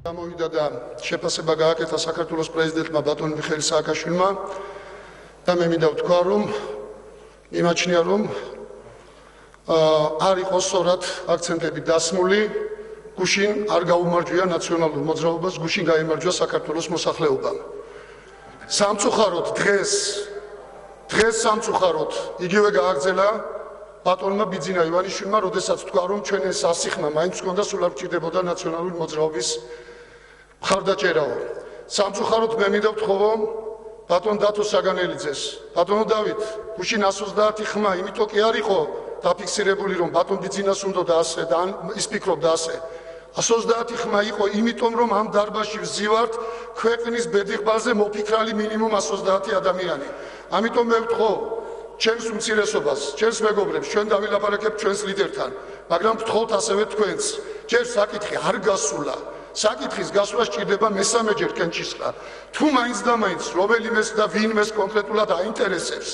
გამოვიდა და შეფასება გააკეთა საქართველოს პრეზიდენტმა ბატონ მიხეილ სააკაშვილმა. და მე მინდა ვთქვა რომ იმაჩნია რომ არ იყოს სწორად აქცენტები დასმული. გუშინ არ გაუმარჯვია ნაციონალურ მოძრაობას გუშინ გაიმარჯვა საქართველოს მოსახლეობამ სამწუხაროდ დღეს დღეს სამწუხაროდ იგივე გააგრძელა ბატონმა ბიძინა ივანიშვილმა როდესაც თქვა რომ ჩვენ ეს ასიხმა მაინც გქონდა სულ არ გჭირდებოდა ნაციონალური მოძრაობის მხარდაჭერაო. სამწუხაროდ მე მინდა ვთხოვო ბატონ დათო საგანელიძეს. ბატონო დავით გუშინ 130 ხმა იმიტომ კი არ იყო დაფიქსირებული რომ ბატონ ბიძინას უნდა და ასე და ის ფიქრობდა ასე. 130 ხმა იყო იმიტომ რომ ამ დარბაზში ვზივართ ქვეყნის ბედიღბაზე მოფიქრალი მინიმუმ 130 ადამიანი. ამიტომ მე ვთხოვ ჩემს უმცირესობას ჩემს მეგობრებს ჩვენ დავილაპარაკებთ ჩვენს ლიდერთან მაგრამ ვთხოვთ ასევე თქვენს. ჯერ საკითხი არ გასულა საკითხის გასვლა სჭირდება მესამეჯერ კენჭისყრა. თუ მაინც და მაინც რომელიმეს და ვინმეს კონკრეტულად აინტერესებს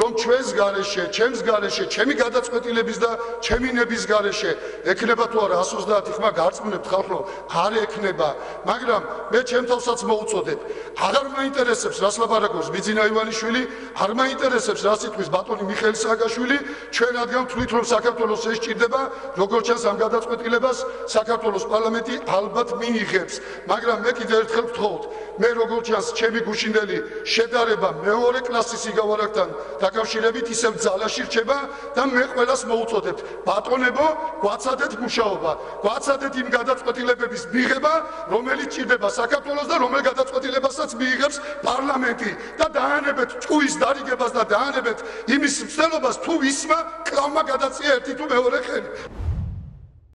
რომ ჩვენს გარეშე, ჩემს გარეშე, ჩემი გადაწყვეტილების და ჩემი ნების გარეშე ექნება თუ არა? 130 ხმა გარწმუნებთ ხალხო, არ ექნება, მაგრამ მე ჩემთავსაც მოუწოდებ. აღარ მაინტერესებს რას ლაპარაკობს ბიძინა ივანიშვილი, არ მაინტერესებს რას იტყვის ბატონი მიხეილ სააკაშვილი, ჩვენ რადგან თვლით რომ საქართველოს ეს ჭირდება, როგორც ჩანს ამ გადაწყვეტილებას საქართველოს პარლამენტი ალბათ მიიღებს, მაგრამ მე კიდევ ერთხელ ვთხოვთ, მე როგორც ჩანს ჩემი გუშინდელი შედარება მეორე კლასის იგავარაკთან დაკავშირებით ისევ ძალაში რჩება და მე ყველას მოუწოდებ ბატონებო გვაცადეთ მუშაობა. გვაცადეთ იმ გადაწყვეტილებების მიღება რომელიც ჭირდება საქართველოს და რომელ გადაწყვეტილებასაც მიიღებს პარლამენტი. და დაანებეთ ჭუის დარიგებას და დაანებეთ იმის მცდელობას თუ ისმა კრავმა გადაწია ერთი თუ მეორე ხელი